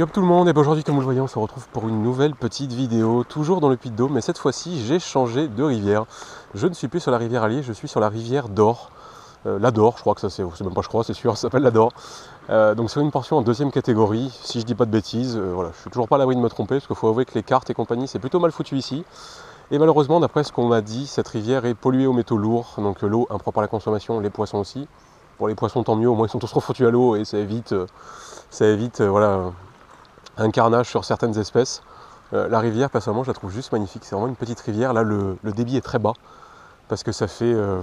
Yo tout le monde, et ben aujourd'hui comme vous le voyez on se retrouve pour une nouvelle petite vidéo, toujours dans le Puy-de-Dôme, mais cette fois-ci j'ai changé de rivière. Je ne suis plus sur la rivière Allier, je suis sur la rivière d'Or. Euh, la d'Or, je crois que ça c'est, même pas je crois, c'est sûr, ça s'appelle la d'Or. Euh, donc c'est une portion en deuxième catégorie, si je dis pas de bêtises, euh, voilà, je suis toujours pas à l'abri de me tromper, parce qu'il faut avouer que les cartes et compagnie c'est plutôt mal foutu ici. Et malheureusement, d'après ce qu'on m'a dit, cette rivière est polluée aux métaux lourds, donc l'eau impropre à la consommation, les poissons aussi. Pour les poissons tant mieux, au moins ils sont tous refoutus à l'eau et ça évite, ça évite voilà, un carnage sur certaines espèces. Euh, la rivière, personnellement, je la trouve juste magnifique. C'est vraiment une petite rivière. Là, le, débit est très bas parce que ça fait euh,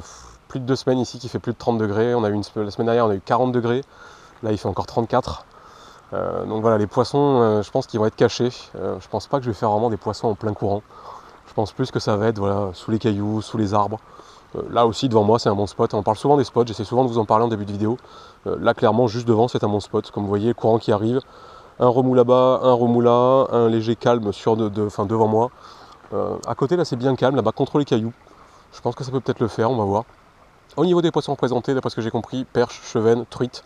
plus de deux semaines ici qu'il fait plus de 30 degrés. On a eu la semaine dernière, on a eu 40 degrés. Là, il fait encore 34. Euh, donc voilà, les poissons, je pense qu'ils vont être cachés. je pense pas que je vais faire vraiment des poissons en plein courant. Je pense plus que ça va être voilà, sous les cailloux, sous les arbres. là aussi, devant moi, c'est un bon spot. On parle souvent des spots. J'essaie souvent de vous en parler en début de vidéo. là, clairement, juste devant, c'est un bon spot. Comme vous voyez, le courant qui arrive un remous là-bas, un remous là, un léger calme sur de, devant moi. Euh, à côté là c'est bien calme, là-bas contre les cailloux. Je pense que ça peut peut-être le faire, on va voir. Au niveau des poissons présentés, d'après ce que j'ai compris, perche, chevenne, truite.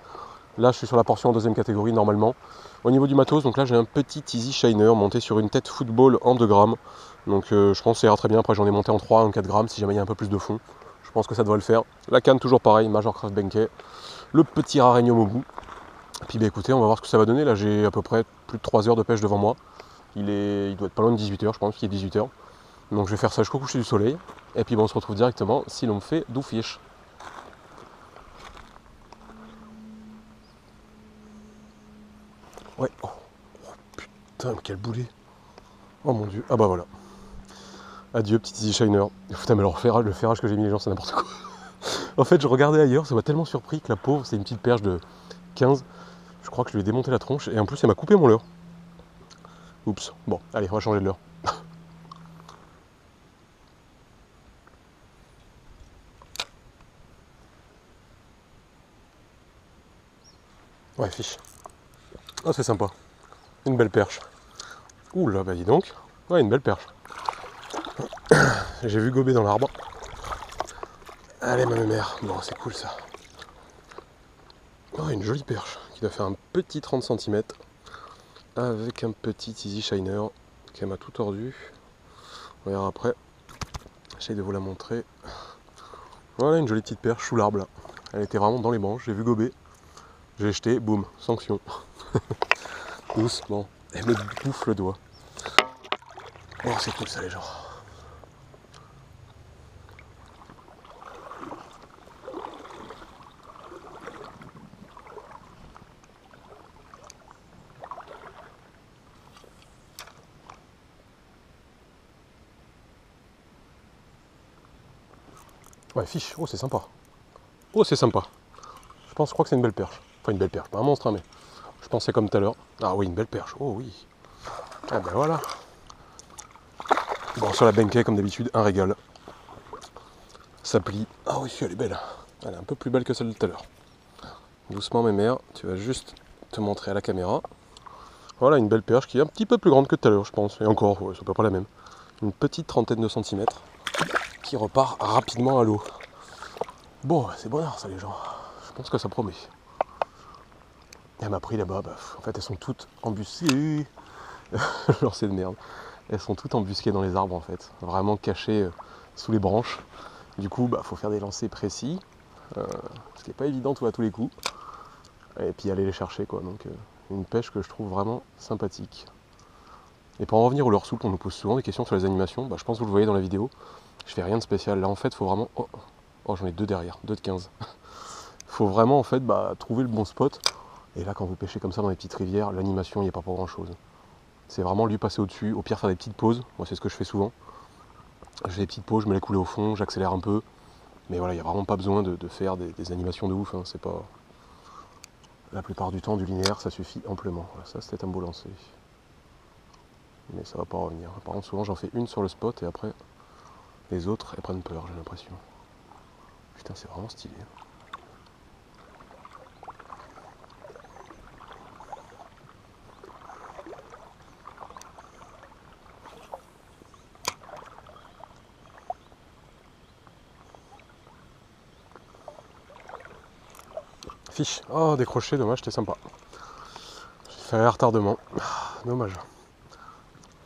Là je suis sur la portion en deuxième catégorie normalement. Au niveau du matos, donc là j'ai un petit Easy Shiner monté sur une tête football en 2 grammes. Donc euh, je pense que ça ira très bien. Après j'en ai monté en 3, en 4 grammes si jamais il y a un peu plus de fond. Je pense que ça doit le faire. La canne toujours pareil, Major Craft Benkei. Le petit Raregno Mobu. Puis bah écoutez, on va voir ce que ça va donner. Là j'ai à peu près plus de 3 heures de pêche devant moi. Il, est, il doit être pas loin de 18h, je pense qu'il est 18h. Donc je vais faire ça jusqu'au coucher du soleil. Et puis bon, on se retrouve directement si l'on me fait fiche. Ouais. Oh, putain, quel boulet. Oh mon dieu. Ah bah voilà. Adieu, petit Easy Shiner. Putain, mais alors le ferrage que j'ai mis les gens, c'est n'importe quoi. en fait, je regardais ailleurs, ça m'a tellement surpris que la pauvre, c'est une petite perche de 15. Je crois que je lui ai démonté la tronche et en plus elle m'a coupé mon leurre. Oups. Bon, allez, on va changer de leurre. ouais, fiche. Oh, c'est sympa. Une belle perche. Ouh là, bah dis donc. Ouais, une belle perche. J'ai vu gober dans l'arbre. Allez, ma mère. Bon, c'est cool ça. Oh, une jolie perche qui doit faire un petit 30 cm avec un petit Easy Shiner qui m'a tout tordu. On verra après. J'essaie de vous la montrer. Voilà une jolie petite perche sous l'arbre. Elle était vraiment dans les branches, j'ai vu gober. J'ai jeté, boum, sanction. Doucement. Elle me bouffe le doigt. Oh c'est cool ça les gens. Ouais, fiche. Oh, c'est sympa. Oh, c'est sympa. Je pense, je crois que c'est une belle perche. Enfin, une belle perche, pas un monstre, hein, mais je pensais comme tout à l'heure. Ah oui, une belle perche. Oh oui. Ah ben voilà. Bon, sur la Benkei, comme d'habitude, un régal. Ça plie. Ah oui, elle est belle. Elle est un peu plus belle que celle de tout à l'heure. Doucement, mes mères, tu vas juste te montrer à la caméra. Voilà, une belle perche qui est un petit peu plus grande que tout à l'heure, je pense. Et encore, ouais, c'est pas la même. Une petite trentaine de centimètres repart rapidement à l'eau. Bon, c'est bonheur ça les gens. Je pense que ça promet. Elle m'a pris là-bas, en fait elles sont toutes embusquées. Genre de merde. Elles sont toutes embusquées dans les arbres en fait. Vraiment cachées euh, sous les branches. Du coup, bah faut faire des lancers précis. Euh, ce qui n'est pas évident tout à tous les coups. Et puis aller les chercher quoi. Donc euh, une pêche que je trouve vraiment sympathique. Et pour en revenir au leur soupe, on nous pose souvent des questions sur les animations. Bah, je pense que vous le voyez dans la vidéo. Je fais rien de spécial. Là en fait, faut vraiment. Oh, oh, j'en ai deux derrière, deux de 15. faut vraiment en fait bah, trouver le bon spot. Et là, quand vous pêchez comme ça dans les petites rivières, l'animation, il n'y a pas pour grand chose. C'est vraiment lui passer au-dessus, au pire faire des petites pauses. Moi, c'est ce que je fais souvent. Je fais des petites pauses, je me les couler au fond, j'accélère un peu. Mais voilà, il n'y a vraiment pas besoin de, faire des, animations de ouf. Hein. C'est pas. La plupart du temps, du linéaire, ça suffit amplement. ça, c'était un beau lancer. Mais ça va pas revenir. Par contre, souvent, j'en fais une sur le spot et après, les autres, elles prennent peur, j'ai l'impression. Putain, c'est vraiment stylé. Fiche. Oh, décroché, dommage, c'était sympa. J'ai faire retardement. Ah, dommage.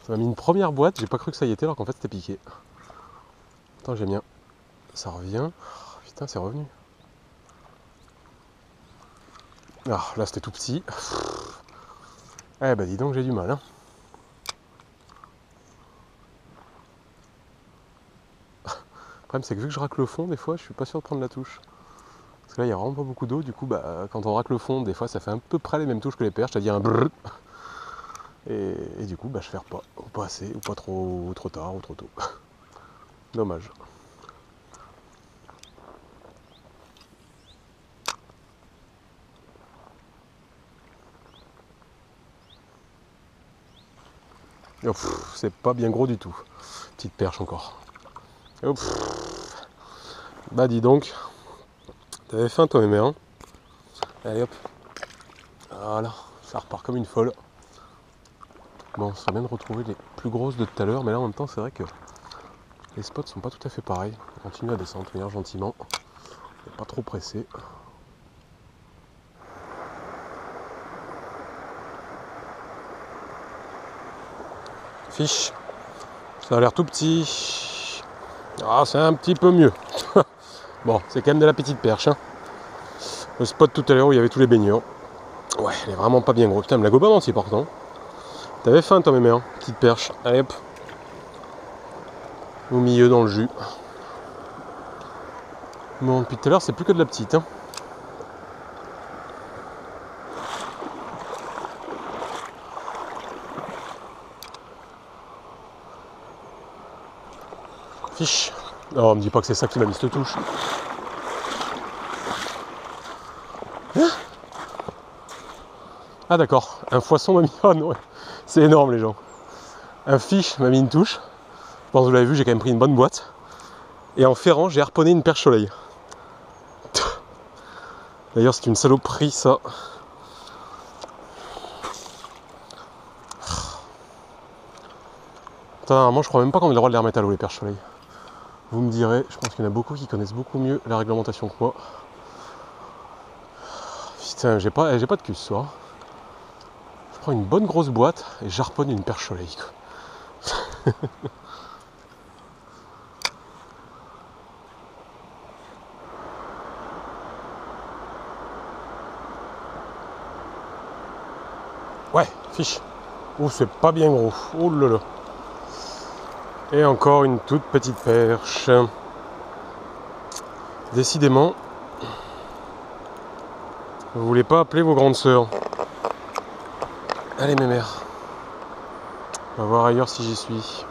Ça m'a mis une première boîte, j'ai pas cru que ça y était alors qu'en fait c'était piqué. J'aime bien. Ça revient. Oh, putain, c'est revenu. Ah, là c'était tout petit. Eh bah dis donc j'ai du mal. Hein. Le problème c'est que vu que je racle le fond, des fois je suis pas sûr de prendre la touche. Parce que là il n'y a vraiment pas beaucoup d'eau, du coup bah quand on racle le fond, des fois ça fait à peu près les mêmes touches que les perches, c'est-à-dire un brrr. Et, du coup bah je ferme pas, ou pas assez, ou pas trop, trop tard, ou trop tôt. Dommage. Oh, c'est pas bien gros du tout. Petite perche encore. Oh, bah dis donc. T'avais faim toi mes hein? Allez hop. Voilà, ça repart comme une folle. Bon, ça bien de retrouver les plus grosses de tout à l'heure, mais là en même temps c'est vrai que les spots sont pas tout à fait pareils. On continue à descendre, venir gentiment. Pas trop pressé. Fiche. Ça a l'air tout petit. Ah, c'est un petit peu mieux. bon, c'est quand même de la petite perche. Hein. Le spot tout à l'heure où il y avait tous les baigneurs. Ouais, elle est vraiment pas bien gros. Putain, me la gobe entier pourtant. T'avais faim toi, mes hein Petite perche. Allez hop. Au milieu dans le jus. Bon, depuis tout à l'heure, c'est plus que de la petite. Hein. Fiche. Non, me dis pas que c'est ça qui m'a mis cette touche. Hein? Ah d'accord, un foisson m'a mis. Oh non, c'est énorme les gens. Un fiche m'a mis une touche. Pense que vous l'avez vu, j'ai quand même pris une bonne boîte. Et en ferrant, j'ai harponné une perche soleil. D'ailleurs, c'est une saloperie ça. moi je crois même pas qu'on ait le droit de les remettre à l'eau les perches soleil. Vous me direz, je pense qu'il y en a beaucoup qui connaissent beaucoup mieux la réglementation que moi. Putain, j'ai pas, j'ai pas de cul ce soir. Je prends une bonne grosse boîte et j'arponne une perche soleil. ouais, fiche. Oh, c'est pas bien gros. Oh là là. Et encore une toute petite perche. Décidément, vous voulez pas appeler vos grandes sœurs. Allez mes mères. On va voir ailleurs si j'y suis.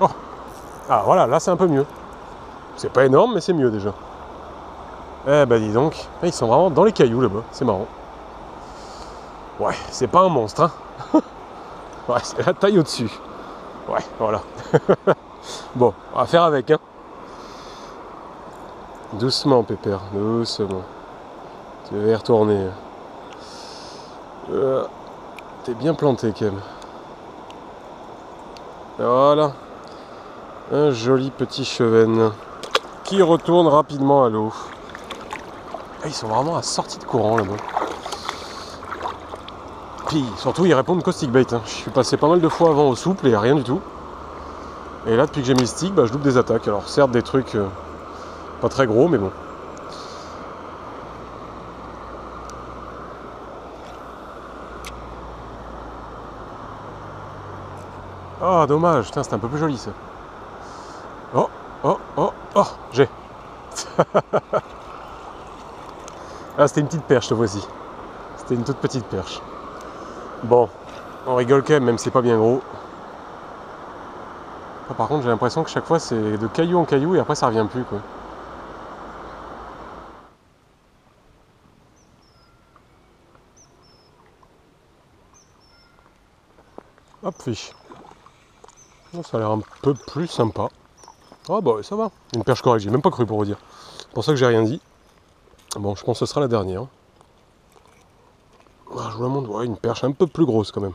Oh Ah voilà, là c'est un peu mieux. C'est pas énorme, mais c'est mieux déjà. Eh bah dis donc, ils sont vraiment dans les cailloux là-bas, c'est marrant. Ouais, c'est pas un monstre, hein. ouais, c'est la taille au-dessus. Ouais, voilà. bon, on va faire avec, hein. Doucement, Pépère, doucement. Tu vas y retourner. Euh, T'es bien planté, Kem. Voilà. Un joli petit chevenne qui retourne rapidement à l'eau. Ah, ils sont vraiment à sortie de courant là-bas. Puis surtout ils répondent caustic bait. Hein. Je suis passé pas mal de fois avant au souple et rien du tout. Et là depuis que j'ai mis le stick, bah, je loupe des attaques. Alors certes des trucs euh, pas très gros mais bon. Ah dommage, c'est un peu plus joli ça. Oh, oh, oh, oh, j'ai. ah, c'était une petite perche, cette fois-ci. C'était une toute petite perche. Bon, on rigole quand même, même si c'est pas bien gros. Ah, par contre, j'ai l'impression que chaque fois, c'est de caillou en caillou et après, ça revient plus. Hop, fiche. Ça a l'air un peu plus sympa. Ah bah ça va, une perche correcte, j'ai même pas cru pour vous dire. C'est pour ça que j'ai rien dit. Bon, je pense que ce sera la dernière. Ah, je vous la montre, une perche un peu plus grosse quand même.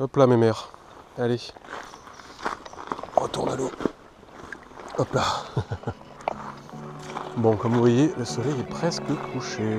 Hop là mes mères. Allez. retourne à l'eau. Hop là. bon, comme vous voyez, le soleil est presque couché.